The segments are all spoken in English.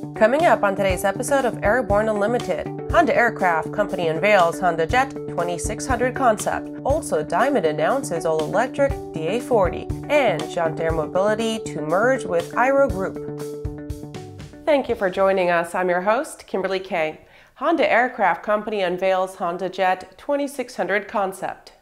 Coming up on today's episode of Airborne Unlimited, Honda Aircraft Company unveils HondaJet 2600 concept. Also, Diamond announces all electric DA40 and Jaunt Air Mobility to merge with AIRO Group. Thank you for joining us. I'm your host, Kimberly Kay. Honda Aircraft Company unveils HondaJet 2600 concept.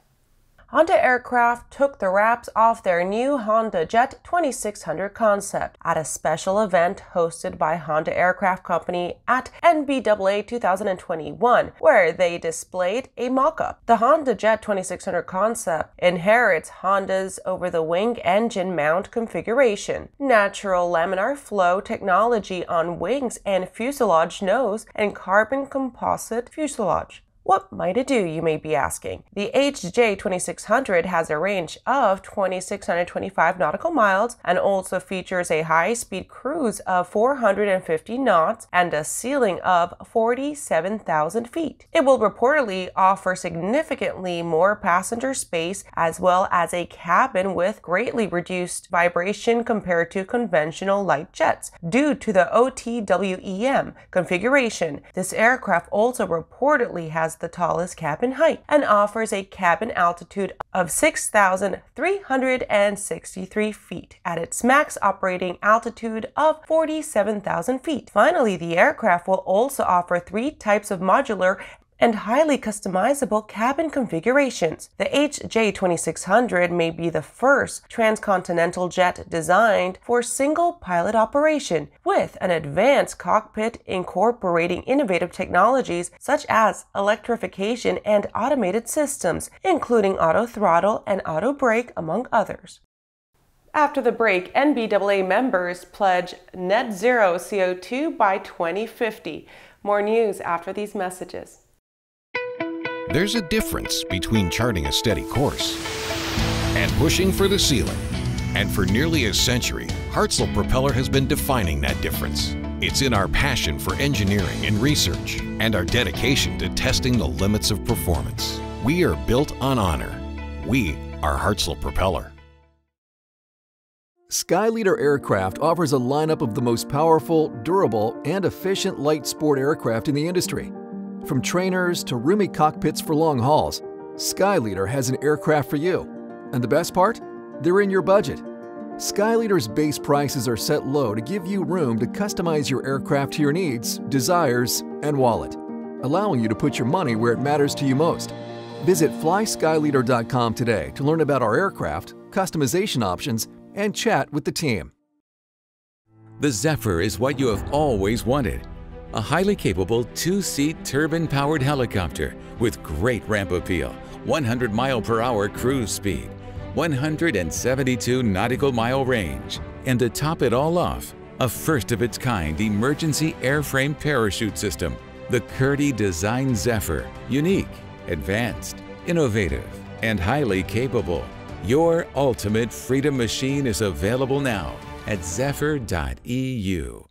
Honda Aircraft took the wraps off their new HondaJet 2600 concept at a special event hosted by Honda Aircraft Company at NBAA 2021, where they displayed a mock up. The HondaJet 2600 concept inherits Honda's over the wing engine mount configuration, natural laminar flow technology on wings and fuselage nose, and carbon composite fuselage. What might it do, you may be asking? The HJ2600 has a range of 2,625 nautical miles and also features a high speed cruise of 450 knots and a ceiling of 47,000 feet. It will reportedly offer significantly more passenger space as well as a cabin with greatly reduced vibration compared to conventional light jets due to the OTWEM configuration. This aircraft also reportedly has the tallest cabin height and offers a cabin altitude of 6,363 feet at its max operating altitude of 47,000 feet. Finally, the aircraft will also offer three types of modular and highly customizable cabin configurations. The HJ2600 may be the first transcontinental jet designed for single pilot operation, with an advanced cockpit incorporating innovative technologies such as electrification and automated systems, including auto throttle and auto brake, among others. After the break, NBAA members pledge net zero CO2 by 2050. More news after these messages. There's a difference between charting a steady course and pushing for the ceiling. And for nearly a century, Hartzell Propeller has been defining that difference. It's in our passion for engineering and research and our dedication to testing the limits of performance. We are built on honor. We are Hartzell Propeller. Skyleader Aircraft offers a lineup of the most powerful, durable, and efficient light sport aircraft in the industry. From trainers to roomy cockpits for long hauls, Skyleader has an aircraft for you. And the best part? They're in your budget. Skyleader's base prices are set low to give you room to customize your aircraft to your needs, desires, and wallet, allowing you to put your money where it matters to you most. Visit flyskyleader.com today to learn about our aircraft, customization options, and chat with the team. The Zefhir is what you have always wanted a highly capable two-seat turbine-powered helicopter with great ramp appeal, 100 mile per hour cruise speed, 172 nautical mile range, and to top it all off, a first-of-its-kind emergency airframe parachute system, the Curti Design Zefhir, unique, advanced, innovative, and highly capable. Your ultimate freedom machine is available now at zephyr.eu.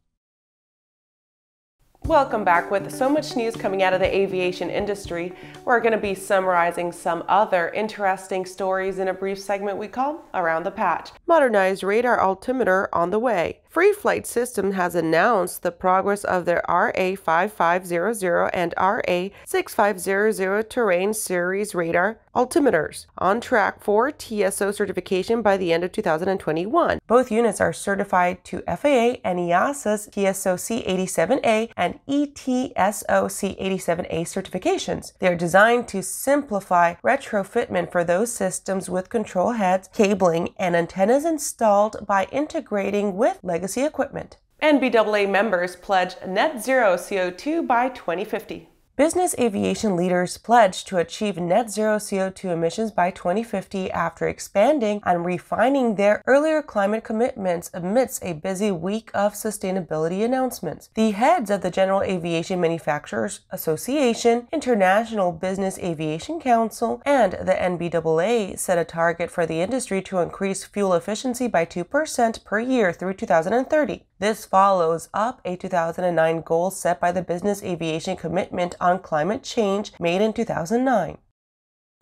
Welcome back. With so much news coming out of the aviation industry, we're going to be summarizing some other interesting stories in a brief segment we call Around the Patch. Modernized radar altimeter on the way. Free Flight System has announced the progress of their RA5500 and RA6500 terrain series radar altimeters, on track for TSO certification by the end of 2021. Both units are certified to FAA and EASA's TSO C87A and ETSO C87A certifications. They are designed to simplify retrofitment for those systems with control heads, cabling, and antennas installed by integrating with legacy legacy equipment. NBAA members pledge net zero CO2 by 2050. Business aviation leaders pledged to achieve net zero CO2 emissions by 2050 after expanding and refining their earlier climate commitments amidst a busy week of sustainability announcements. The heads of the General Aviation Manufacturers Association, International Business Aviation Council, and the NBAA set a target for the industry to increase fuel efficiency by 2% per year through 2030. This follows up a 2009 goal set by the Business Aviation Commitment on Climate Change made in 2009.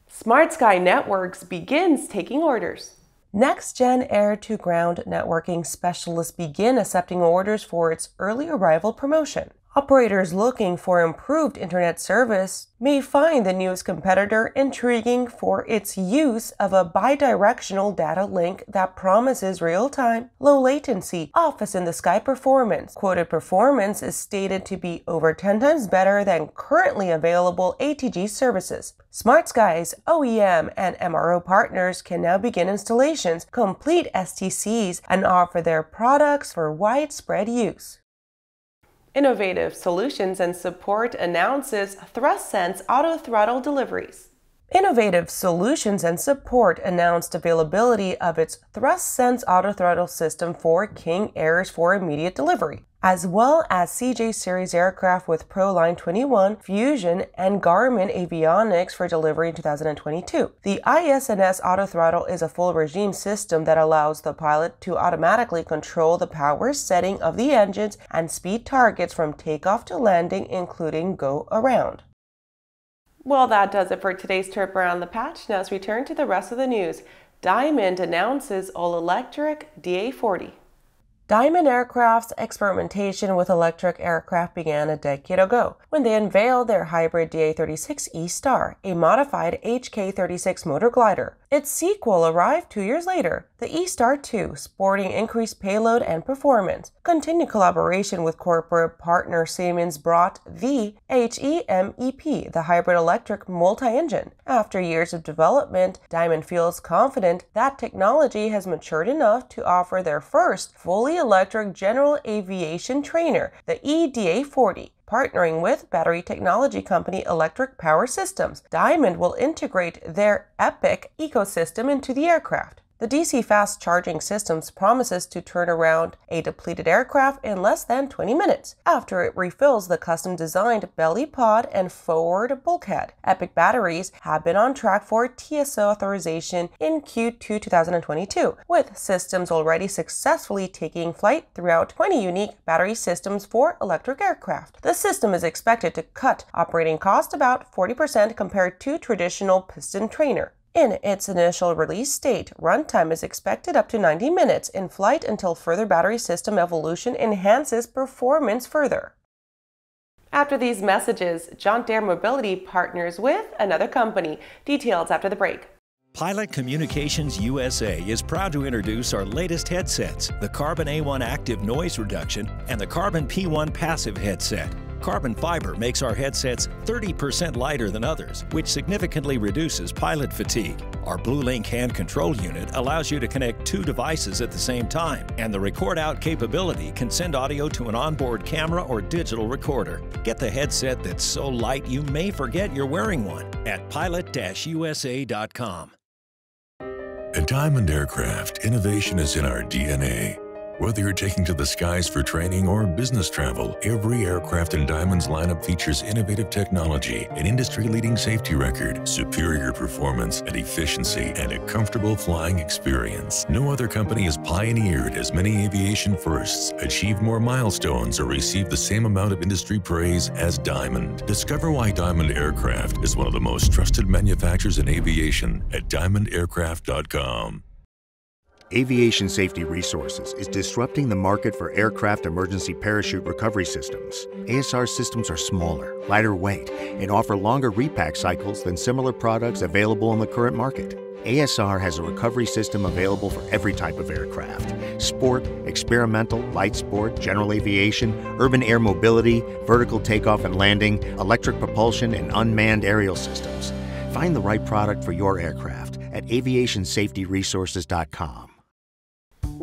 SmartSky Networks begins taking orders. Next gen air to ground networking specialists begin accepting orders for its early arrival promotion. Operators looking for improved internet service may find the newest competitor intriguing for its use of a bidirectional data link that promises real time, low latency, office in the sky performance. Quoted performance is stated to be over 10 times better than currently available ATG services. SmartSky's, OEM, and MRO partners can now begin installations, complete STCs, and offer their products for widespread use. Innovative Solutions and Support announces ThrustSense auto throttle deliveries. Innovative Solutions and Support announced availability of its ThrustSense auto throttle system for King Airs for immediate delivery as well as CJ series aircraft with Pro Line 21, Fusion, and Garmin avionics for delivery in 2022. The IS&S autothrottle is a full regime system that allows the pilot to automatically control the power setting of the engines and speed targets from takeoff to landing, including go around. Well, that does it for today's trip around the patch. Now let's return to the rest of the news. Diamond announces all electric DA 40. Diamond Aircraft's experimentation with electric aircraft began a decade ago when they unveiled their hybrid DA-36E Star, a modified HK-36 motor glider. Its sequel arrived two years later, the E-Star 2, sporting increased payload and performance. Continued collaboration with corporate partner Siemens brought the HEMEP, the hybrid electric multi-engine. After years of development, Diamond feels confident that technology has matured enough to offer their first fully electric general aviation trainer, the eDA40. Partnering with battery technology company Electric Power Systems, Diamond will integrate their EPIC ecosystem into the aircraft. The DC fast charging systems promises to turn around a depleted aircraft in less than 20 minutes after it refills the custom designed belly pod and forward bulkhead. Epic batteries have been on track for TSO authorization in Q2 2022, with systems already successfully taking flight throughout 20 unique battery systems for electric aircraft. The system is expected to cut operating cost about 40% compared to traditional piston trainer. In its initial release state, runtime is expected up to 90 minutes in flight until further battery system evolution enhances performance further. After these messages, Jaunt Air Mobility partners with another company. Details after the break. Pilot Communications USA is proud to introduce our latest headsets, the Carbon A1 Active Noise Reduction and the Carbon P1 Passive Headset. Carbon fiber makes our headsets 30% lighter than others, which significantly reduces pilot fatigue. Our BlueLink hand control unit allows you to connect two devices at the same time, and the record out capability can send audio to an onboard camera or digital recorder. Get the headset that's so light you may forget you're wearing one at pilot-usa.com. At Diamond Aircraft, innovation is in our DNA. Whether you're taking to the skies for training or business travel, every aircraft in Diamond's lineup features innovative technology, an industry-leading safety record, superior performance and efficiency, and a comfortable flying experience. No other company has pioneered as many aviation firsts, achieved more milestones, or received the same amount of industry praise as Diamond. Discover why Diamond Aircraft is one of the most trusted manufacturers in aviation at diamondaircraft.com. Aviation Safety Resources is disrupting the market for aircraft emergency parachute recovery systems. ASR systems are smaller, lighter weight, and offer longer repack cycles than similar products available in the current market. ASR has a recovery system available for every type of aircraft sport, experimental, light sport, general aviation, urban air mobility, vertical takeoff and landing, electric propulsion, and unmanned aerial systems. Find the right product for your aircraft at aviationsafetyresources.com.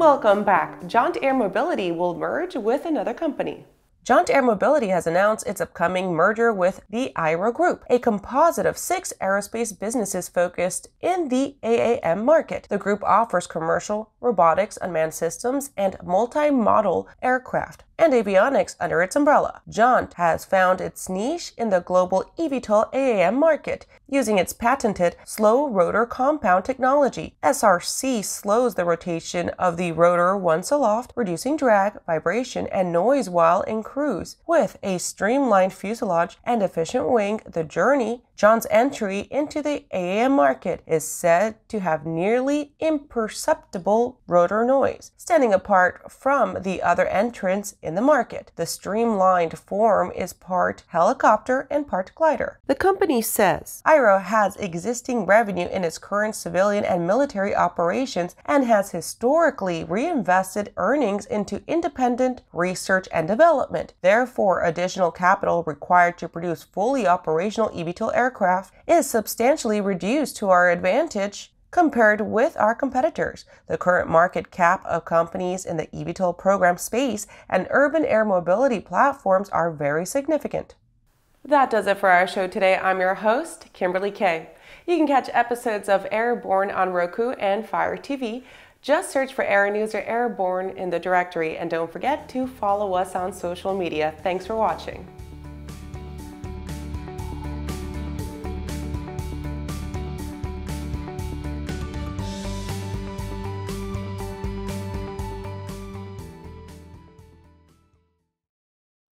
Welcome back. Jaunt Air Mobility will merge with another company. Jaunt Air Mobility has announced its upcoming merger with the AIRO Group, a composite of six aerospace businesses focused in the AAM market. The group offers commercial, robotics, unmanned systems, and multi-modal aircraft and avionics under its umbrella. Jaunt has found its niche in the global eVTOL AAM market, using its patented slow rotor compound technology. SRC slows the rotation of the rotor once aloft, reducing drag, vibration, and noise while in cruise. With a streamlined fuselage and efficient wing, the journey Jaunt's entry into the AAM market is said to have nearly imperceptible rotor noise, standing apart from the other entrants in the market. The streamlined form is part helicopter and part glider. The company says AIRO has existing revenue in its current civilian and military operations and has historically reinvested earnings into independent research and development. Therefore, additional capital required to produce fully operational eVTOL aircraft is substantially reduced to our advantage compared with our competitors. The current market cap of companies in the eVTOL program space and urban air mobility platforms are very significant. That does it for our show today. I'm your host, Kimberly Kay. You can catch episodes of Airborne on Roku and Fire TV. Just search for Aero-News or Airborne in the directory and don't forget to follow us on social media. Thanks for watching.